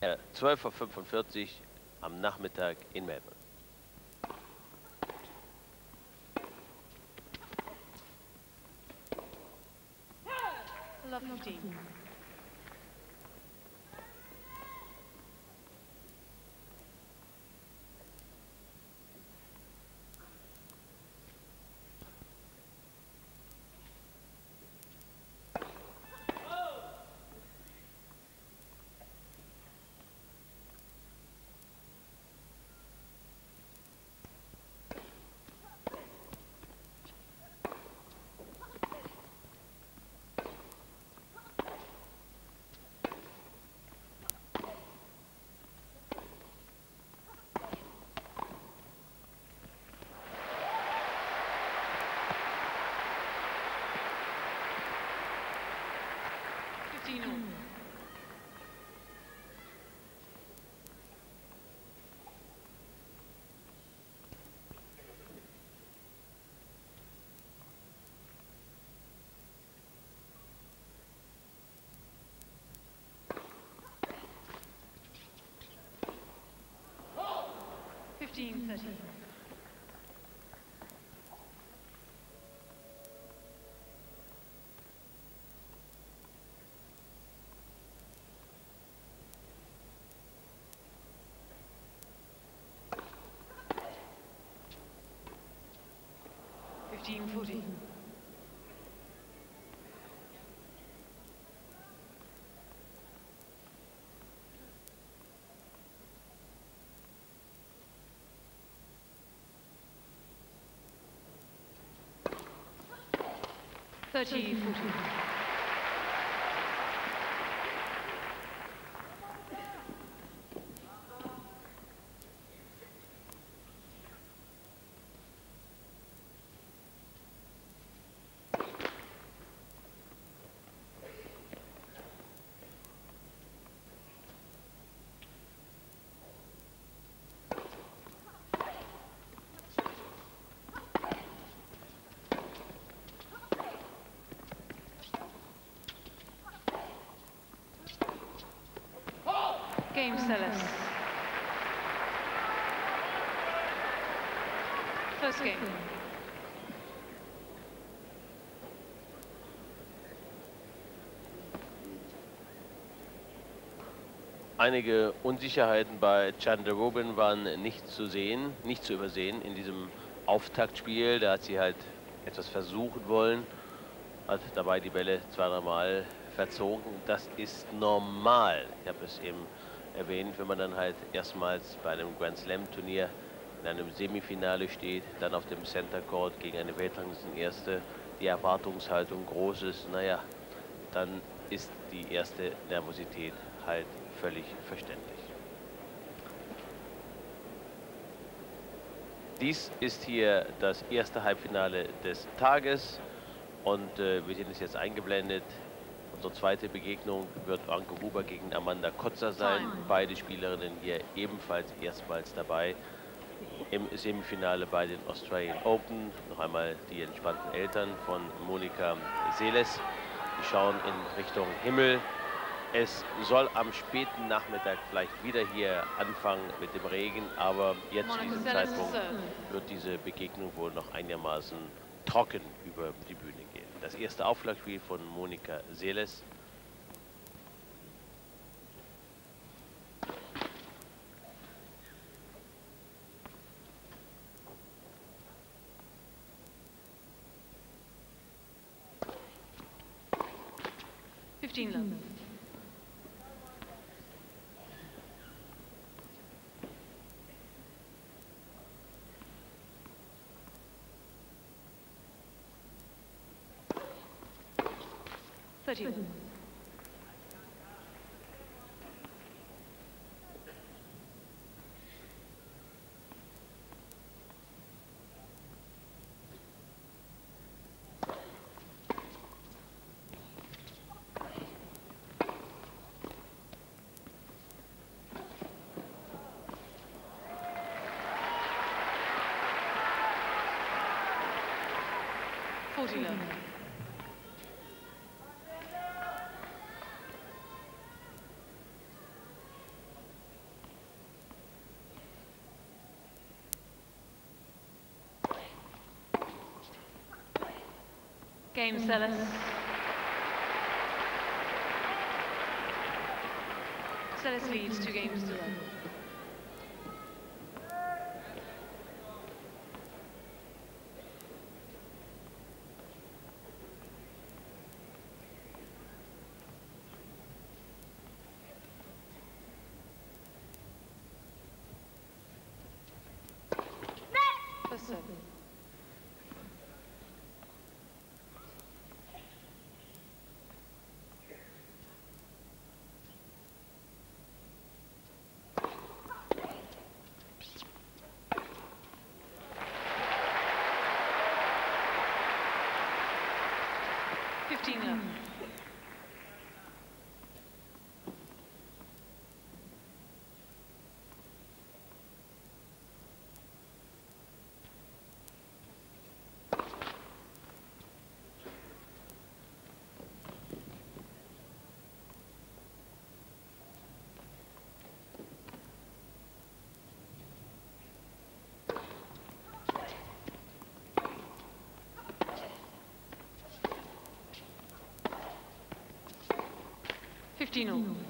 Äh, 12.45 Uhr am Nachmittag in Melbourne. Love 15. 15.30. Fifteen forty. 的进一步。Game sellers. First game. Einige Unsicherheiten bei Chandler Rubin waren nicht zu sehen, nicht zu übersehen in diesem Auftaktspiel. Da hat sie halt etwas versuchen wollen, hat dabei die Bälle zwei, dreimal verzogen. Das ist normal. Ich habe es eben erwähnt, wenn man dann halt erstmals bei einem Grand Slam Turnier in einem Semifinale steht, dann auf dem Center Court gegen eine Weltranglisten-Erste, die Erwartungshaltung groß ist, naja, dann ist die erste Nervosität halt völlig verständlich. Dies ist hier das erste Halbfinale des Tages und äh, wir sehen es jetzt eingeblendet. Unsere zweite Begegnung wird Anke Huber gegen Amanda Kotzer sein. Beide Spielerinnen hier ebenfalls erstmals dabei im Semifinale bei den Australian Open. Noch einmal die entspannten Eltern von Monika Seles. Die schauen in Richtung Himmel. Es soll am späten Nachmittag vielleicht wieder hier anfangen mit dem Regen, aber jetzt zu diesem Zeitpunkt wird diese Begegnung wohl noch einigermaßen trocken über die Bühne. Das erste Aufschlagspiel von Monika Seles. forty. Game Celis. Celis leads two games to love. First Christina. 15 over.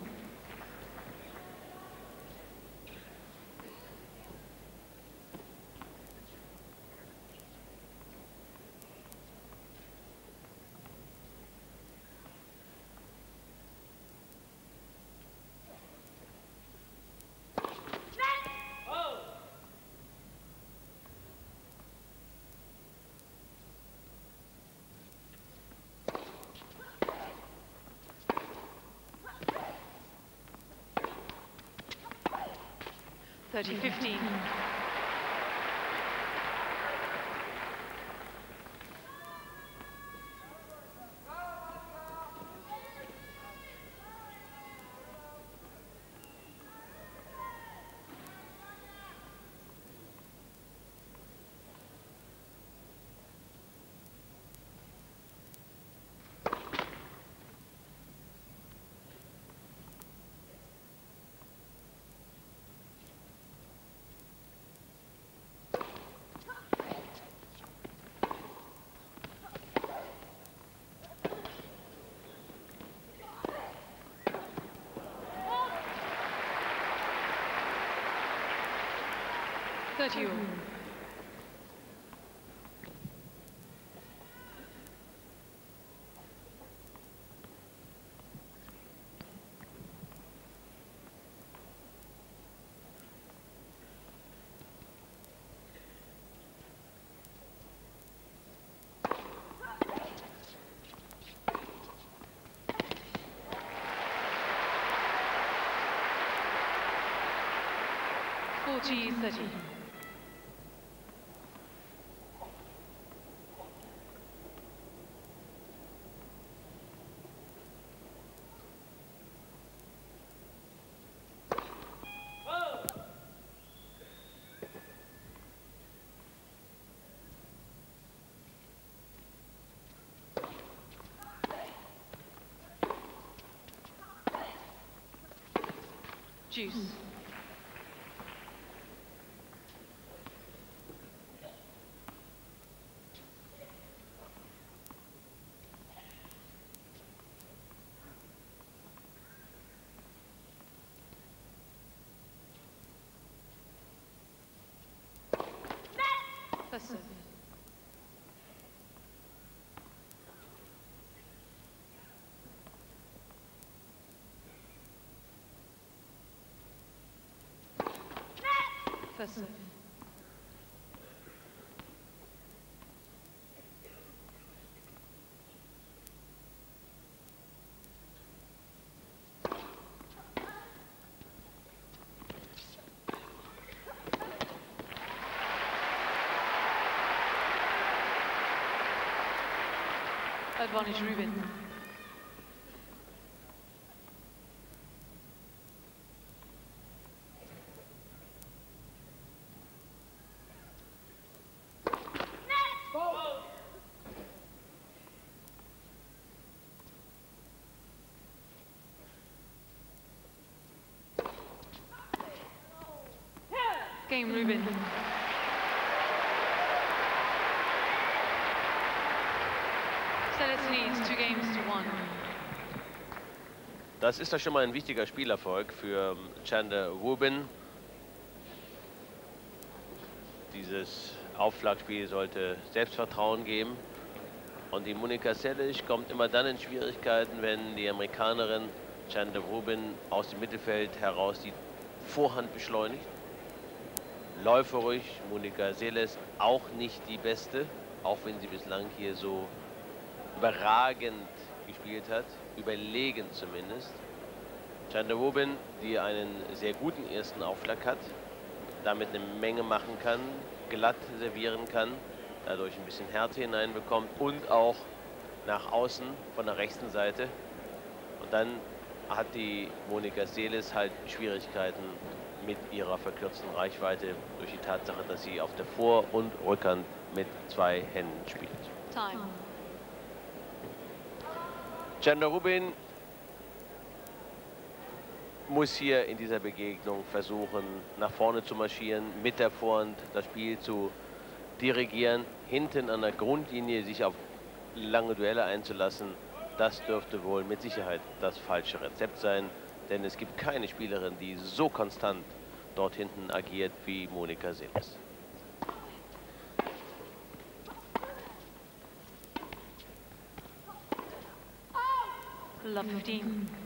3015. Sergio. Koji Saji. juice. Mm. officer. Advantage Rubin. Game one. Das ist doch schon mal ein wichtiger Spielerfolg für Chandler Rubin. Dieses Aufschlagspiel sollte Selbstvertrauen geben. Und die Monika Seles kommt immer dann in Schwierigkeiten, wenn die Amerikanerin Chandler Rubin aus dem Mittelfeld heraus die Vorhand beschleunigt. Läuferig, Monika Seles auch nicht die beste, auch wenn sie bislang hier so überragend gespielt hat, überlegen zumindest. Chandler Rubin, die einen sehr guten ersten Aufschlag hat, damit eine Menge machen kann, glatt servieren kann, dadurch ein bisschen Härte hineinbekommt und auch nach außen von der rechten Seite. Und dann hat die Monika Seeles halt Schwierigkeiten mit ihrer verkürzten Reichweite durch die Tatsache, dass sie auf der Vor- und Rückhand mit zwei Händen spielt. Time. Rubin muss hier in dieser Begegnung versuchen, nach vorne zu marschieren, mit der Vorhand das Spiel zu dirigieren, hinten an der Grundlinie sich auf lange Duelle einzulassen. Das dürfte wohl mit Sicherheit das falsche Rezept sein, denn es gibt keine Spielerin, die so konstant dort hinten agiert wie Monika Seles. Love 15.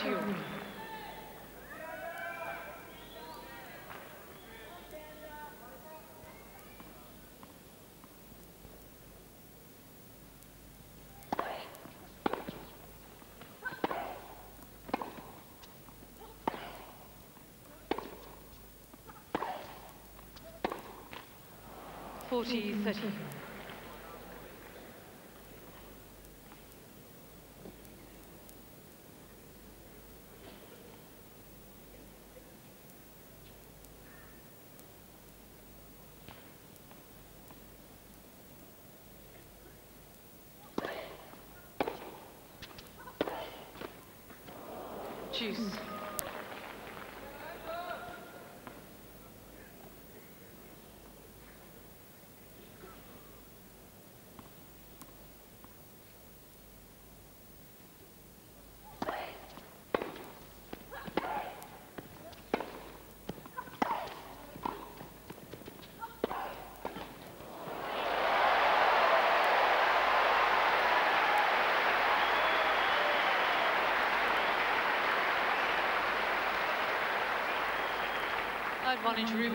at you. Forty, thirty. juice.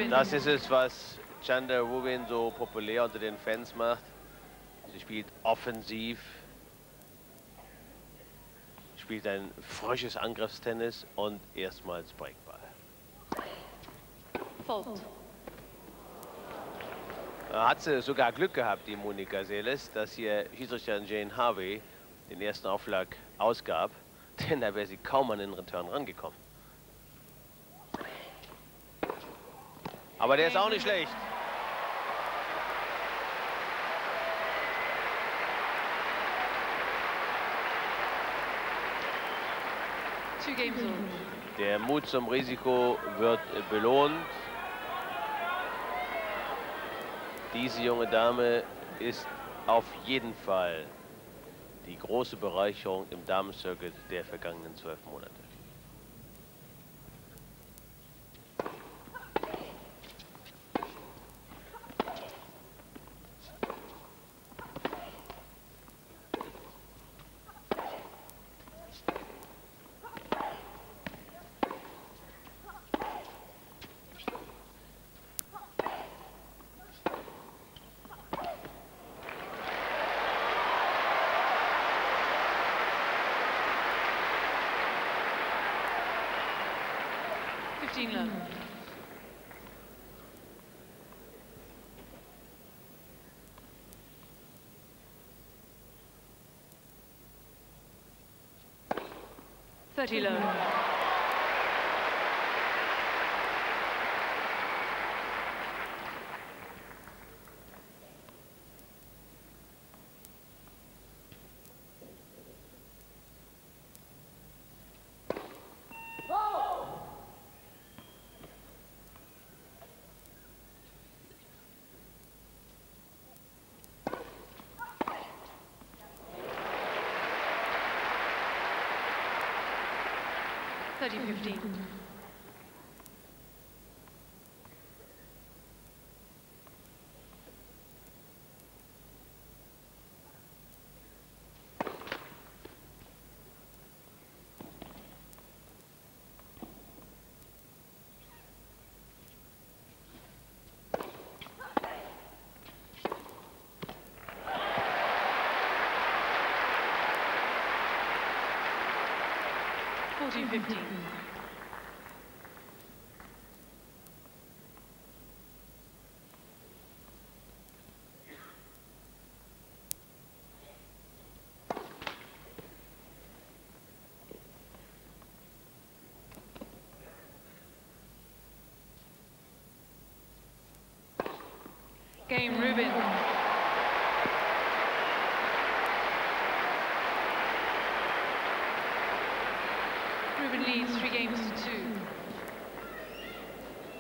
Das ist es, was Chandler Rubin so populär unter den Fans macht. Sie spielt offensiv, spielt ein frisches Angriffstennis und erstmals Breakball. Da hat sie sogar Glück gehabt, die Monika Seles, dass hier Schiedsrichterin Jane Harvey den ersten Aufschlag ausgab, denn da wäre sie kaum an den Return rangekommen. Aber der ist auch nicht schlecht. Der Mut zum Risiko wird belohnt. Diese junge Dame ist auf jeden Fall die große Bereicherung im Damencircuit der vergangenen zwölf Monate. 30 low. 3015. fifteen. Fourteen fifteen. Game Rubin. Rubin leads three games to two.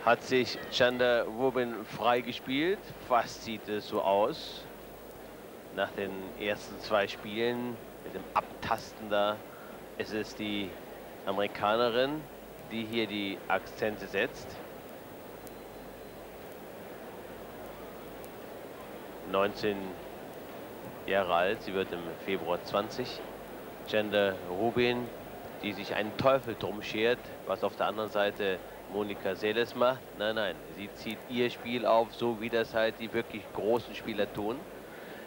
Hat sich Chanda Rubin freigespielt. Fast sieht es so aus. Nach den ersten zwei Spielen mit dem Abtasten da. Es ist die Amerikanerin, die hier die Akzente setzt. 19 Jahre alt, sie wird im Februar 20. Gender Rubin, die sich einen Teufel drum schert, was auf der anderen Seite Monika Seles macht. Nein, nein, sie zieht ihr Spiel auf, so wie das halt die wirklich großen Spieler tun.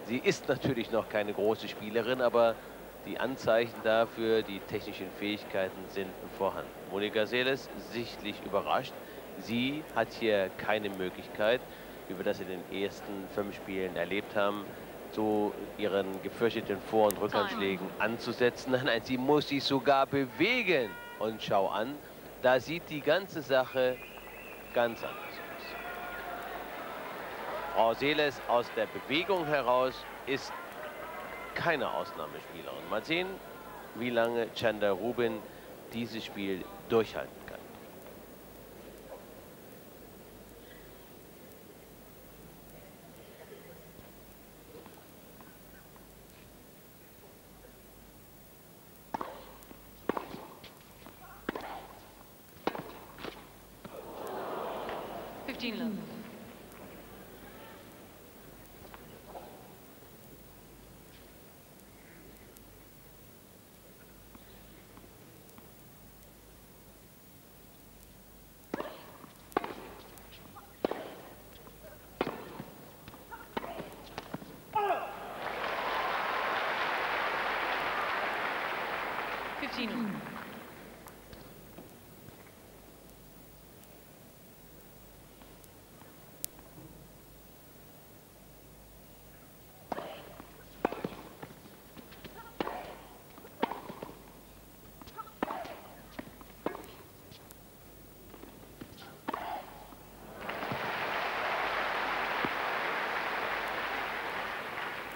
Sie ist natürlich noch keine große Spielerin, aber die Anzeichen dafür, die technischen Fähigkeiten sind vorhanden. Monika Seles sichtlich überrascht. Sie hat hier keine Möglichkeit, wie wir das in den ersten fünf Spielen erlebt haben, zu ihren gefürchteten Vor- und Rückanschlägen anzusetzen. Nein, nein, sie muss sich sogar bewegen. Und schau an, da sieht die ganze Sache ganz anders aus. Frau Seles aus der Bewegung heraus ist keine Ausnahmespielerin. Mal sehen, wie lange Chanda Rubin dieses Spiel durchhalten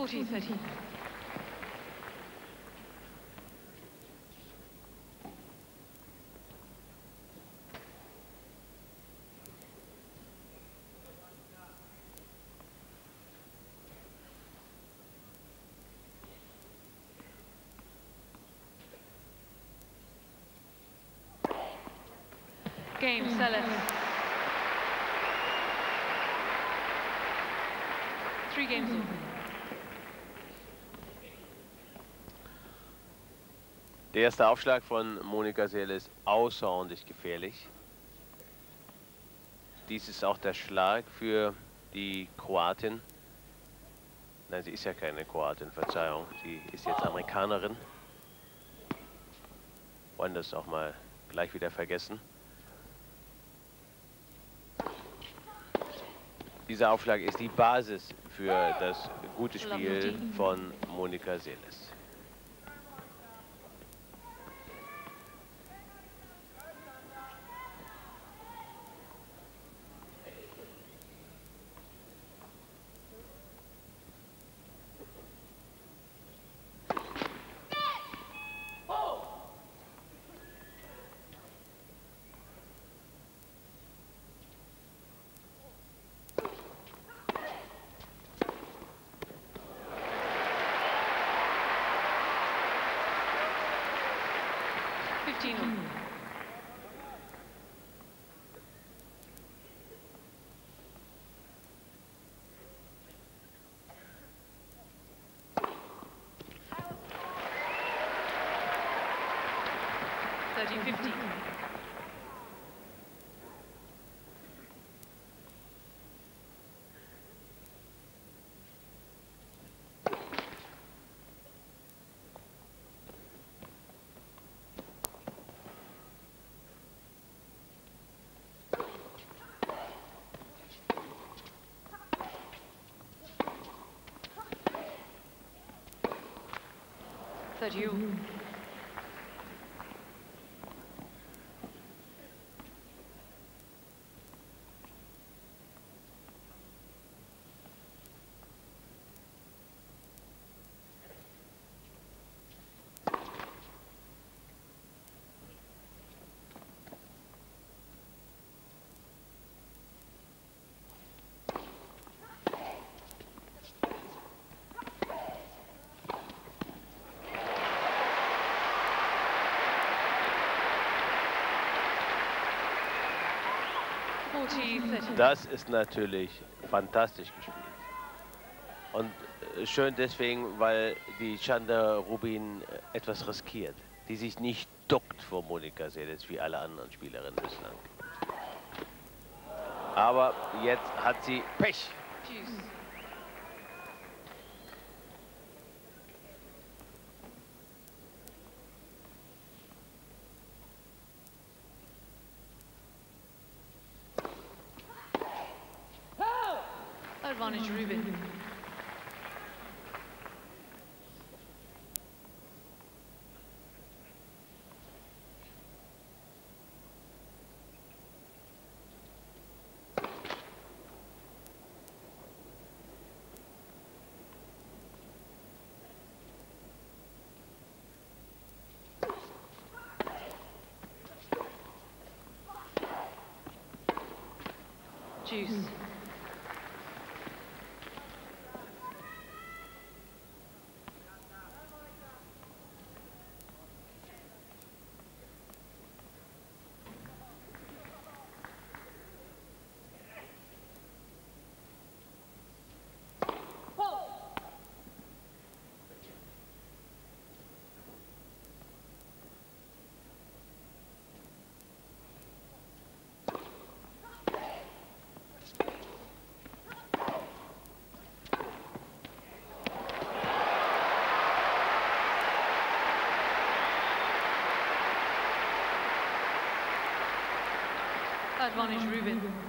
14, 13. Game, mm. Three games mm -hmm. over. Der erste Aufschlag von Monika Seele ist außerordentlich gefährlich. Dies ist auch der Schlag für die Kroatin. Nein, sie ist ja keine Kroatin, Verzeihung. Sie ist jetzt Amerikanerin. Wollen das auch mal gleich wieder vergessen. Dieser Aufschlag ist die Basis für das gute Spiel von Monika Seles. 30-15. That you. Das ist natürlich fantastisch gespielt. Und äh, schön deswegen, weil die Chanda Rubin äh, etwas riskiert. Die sich nicht duckt vor Monika Seles wie alle anderen Spielerinnen bislang. Aber jetzt hat sie Pech. Deuce. advantage, Ruben. Juice. Mm. Advantage Rubin.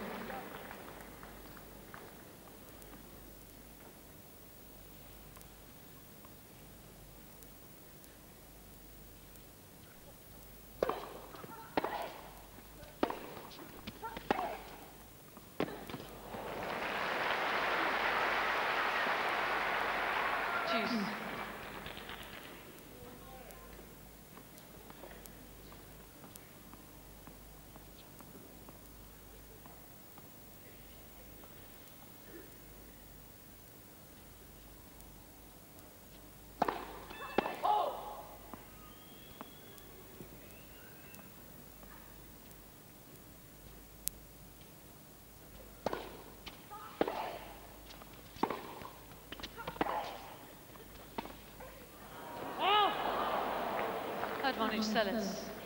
advantage Sellers.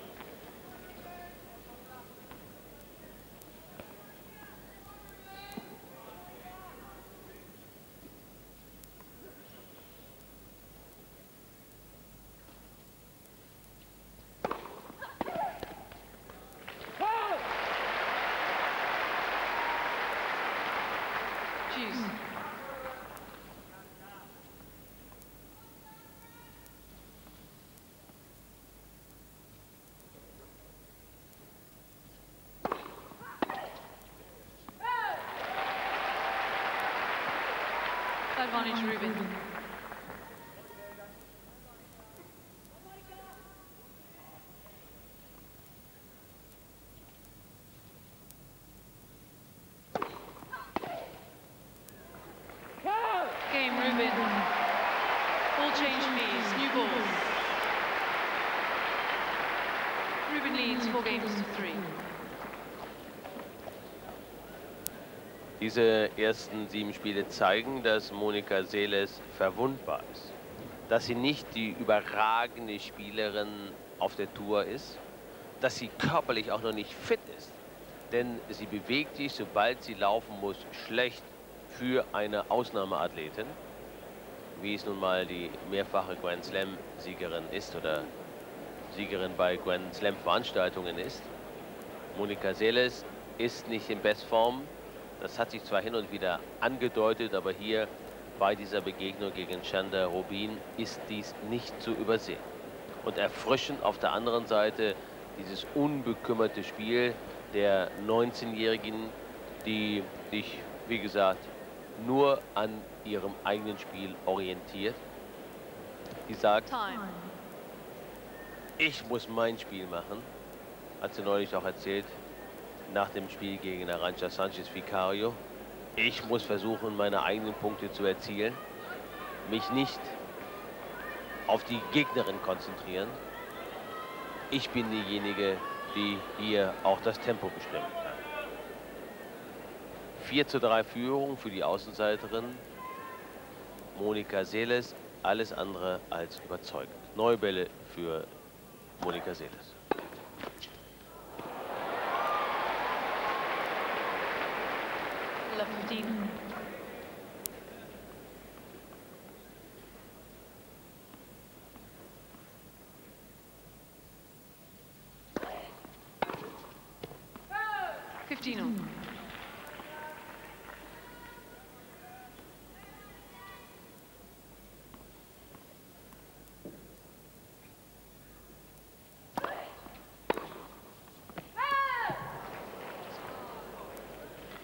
Game Rubin. All change please. New ball. Rubin leads four games to three. Diese ersten sieben Spiele zeigen, dass Monika Seles verwundbar ist. Dass sie nicht die überragende Spielerin auf der Tour ist. Dass sie körperlich auch noch nicht fit ist. Denn sie bewegt sich, sobald sie laufen muss, schlecht für eine Ausnahmeathletin. Wie es nun mal die mehrfache Grand Slam-Siegerin ist oder Siegerin bei Grand Slam-Veranstaltungen ist. Monika Seles ist nicht in Bestform. Das hat sich zwar hin und wieder angedeutet, aber hier bei dieser Begegnung gegen Chanda Rubin ist dies nicht zu übersehen. Und erfrischend auf der anderen Seite dieses unbekümmerte Spiel der 19-Jährigen, die sich, wie gesagt, nur an ihrem eigenen Spiel orientiert. Die sagt, Time. ich muss mein Spiel machen. Hat sie neulich auch erzählt, nach dem Spiel gegen Arancha Sanchez Vicario. Ich muss versuchen, meine eigenen Punkte zu erzielen. Mich nicht auf die Gegnerin konzentrieren. Ich bin diejenige, die hier auch das Tempo bestimmen kann. 4 zu 3 Führung für die Außenseiterin. Monika Seles, alles andere als überzeugend. Neue Bälle für Monika Seles. 15. Fifteen on.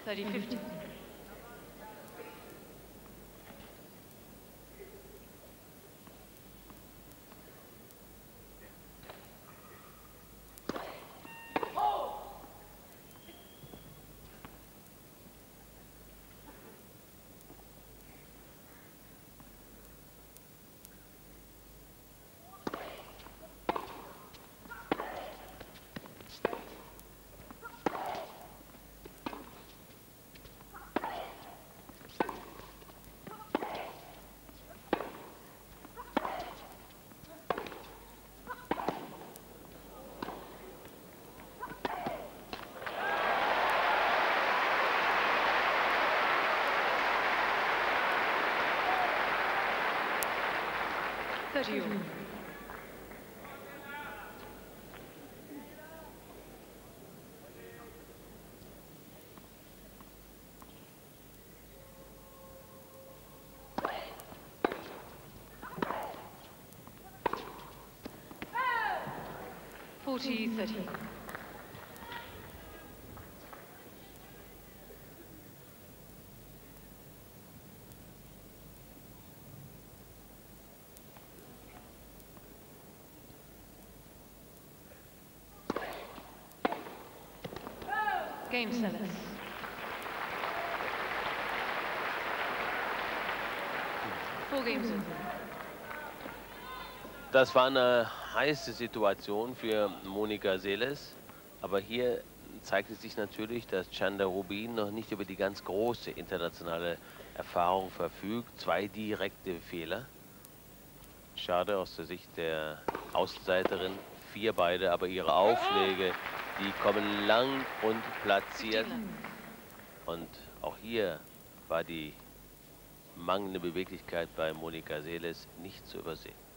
Thirty fifty. veriyor. Forty thirty. Game sellers. Four games in. Das war eine heiße Situation für Monika Seles. Aber hier zeigte sich natürlich, dass Chanda Rubin noch nicht über die ganz große internationale Erfahrung verfügt. Zwei direkte Fehler. Schade aus der Sicht der Außenseiterin. Vier beide, aber ihre Aufschläge, die kommen lang und platziert. Und auch hier war die mangelnde Beweglichkeit bei Monika Seles nicht zu übersehen.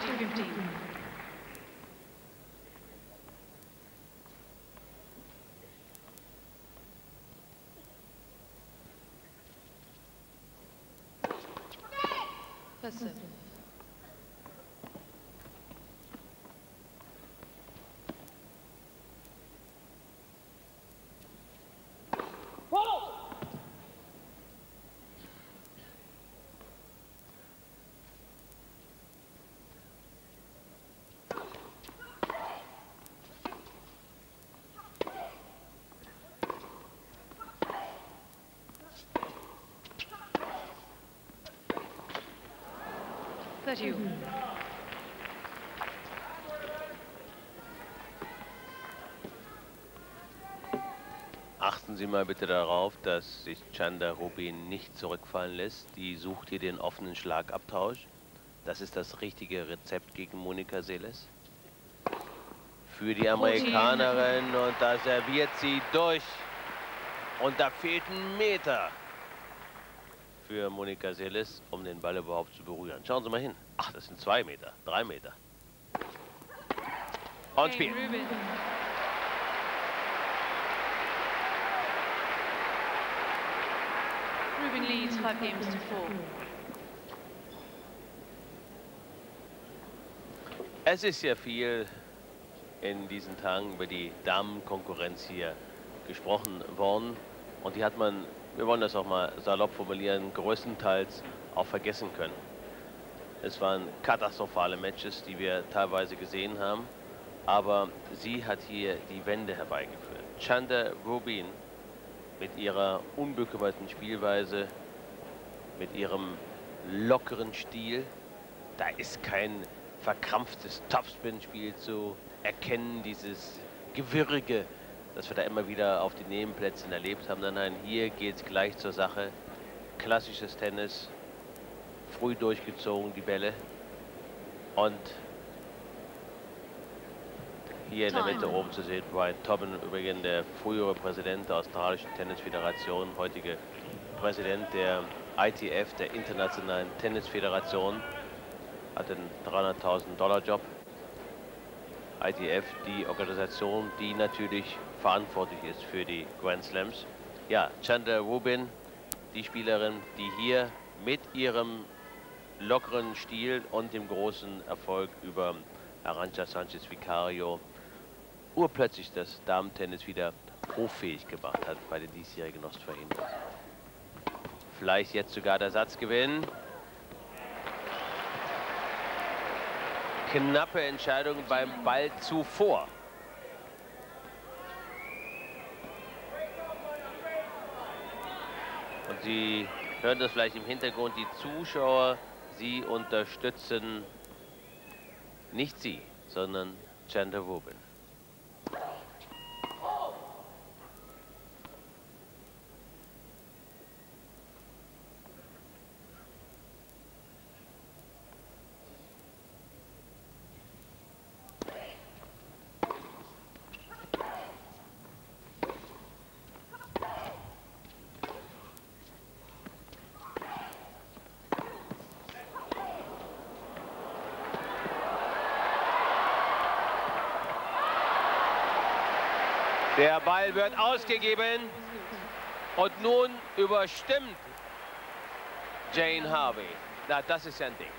15. Listen. Serve. Thirty. Achten Sie mal bitte darauf, dass sich Chanda Rubin nicht zurückfallen lässt. Die sucht hier den offenen Schlagabtausch. Das ist das richtige Rezept gegen Monika Seles. Für die Amerikanerin und da serviert sie durch. Und da fehlt ein Meter für Monika Seles, um den Ball überhaupt zu berühren. Schauen Sie mal hin. Ach, das sind zwei Meter, drei Meter. Und Spiel. Game Rubin. Rubin leads five games to four. Es ist ja viel in diesen Tagen über die Damenkonkurrenz hier gesprochen worden. Und die hat man, wir wollen das auch mal salopp formulieren, größtenteils auch vergessen können. Es waren katastrophale Matches, die wir teilweise gesehen haben. Aber sie hat hier die Wende herbeigeführt. Chanda Rubin mit ihrer unbekümmerten Spielweise, mit ihrem lockeren Stil. Da ist kein verkrampftes Topspin-Spiel zu erkennen, dieses Gewürge, das wir da immer wieder auf den Nebenplätzen erlebt haben. Nein, nein, hier geht es gleich zur Sache. Klassisches Tennis, früh durchgezogen, die Bälle. Und hier in der Mitte oben zu sehen, Brian Tobin, übrigens der frühere Präsident der australischen Tennisföderation, heutige Präsident der ITF, der Internationalen Tennisföderation, hat einen 300.000 Dollar Job. ITF, die Organisation, die natürlich verantwortlich ist für die Grand Slams. Ja, Chandler Rubin, die Spielerin, die hier mit ihrem lockeren Stil und dem großen Erfolg über Arantxa Sanchez Vicario urplötzlich das Damentennis wieder hoffähig gemacht hat bei den diesjährigen Ostverhinderungen. Vielleicht jetzt sogar der Satzgewinn. Knappe Entscheidung beim Ball zuvor. Und Sie hören das vielleicht im Hintergrund, die Zuschauer Sie unterstützen nicht Sie, sondern Chandler Wubin. Der Ball wird ausgegeben und nun überstimmt Jane Harvey. Na, das ist ja ein Ding.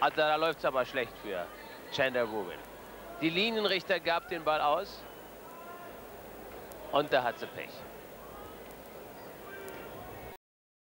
Also da läuft es aber schlecht für Chandler Rubin. Die Linienrichter gab den Ball aus und da hat sie Pech.